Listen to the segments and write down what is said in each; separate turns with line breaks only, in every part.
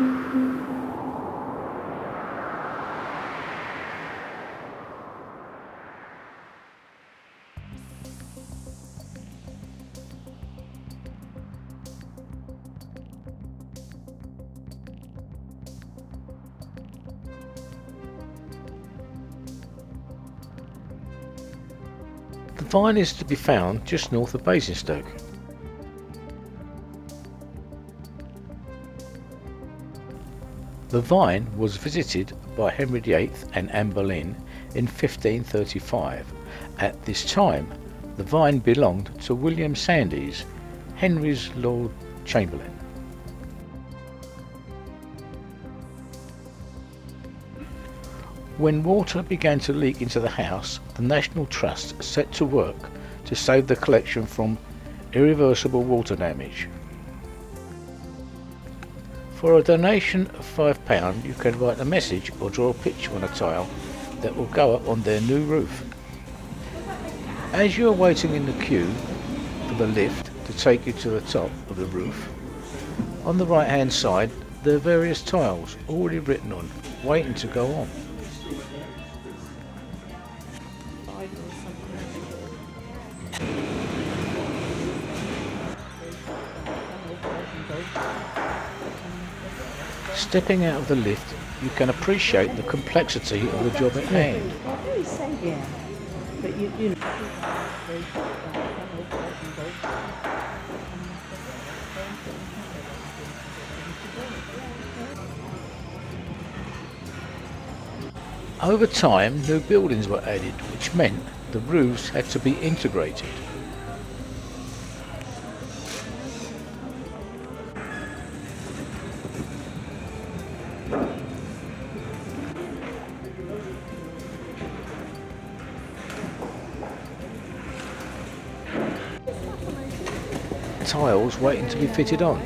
The Vyne is to be found just north of Basingstoke. The Vyne was visited by Henry VIII and Anne Boleyn in 1535. At this time, the Vyne belonged to William Sandys, Henry's Lord Chamberlain. When water began to leak into the house, the National Trust set to work to save the collection from irreversible water damage. For a donation of £5 you can write a message or draw a picture on a tile that will go up on their new roof. As you are waiting in the queue for the lift to take you to the top of the roof, on the right hand side there are various tiles already written on, waiting to go on. Stepping out of the lift, you can appreciate the complexity of the job at hand.
Yeah, but you, you.
Over time, new buildings were added, which meant the roofs had to be integrated. So be fitted on.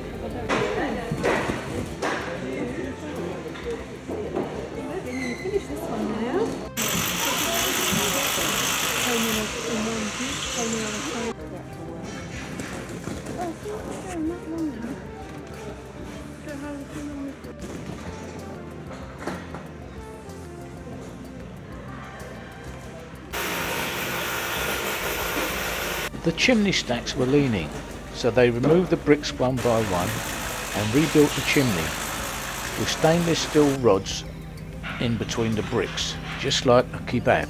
The chimney stacks were leaning, so they removed the bricks one by one and rebuilt the chimney with stainless steel rods in between the bricks, just like a kebab.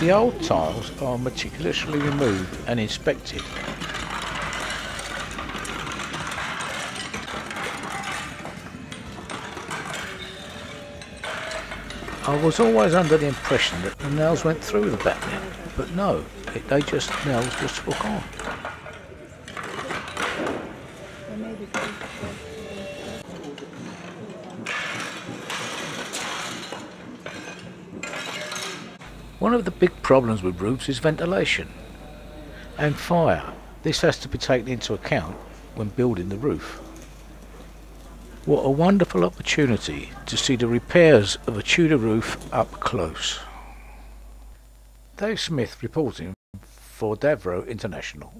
The old tiles are meticulously removed and inspected. I was always under the impression that the nails went through the battening, but no, they just nails just hook on. One of the big problems with roofs is ventilation and fire. This has to be taken into account when building the roof. What a wonderful opportunity to see the repairs of a Tudor roof up close. Dave Smith reporting for Davro International.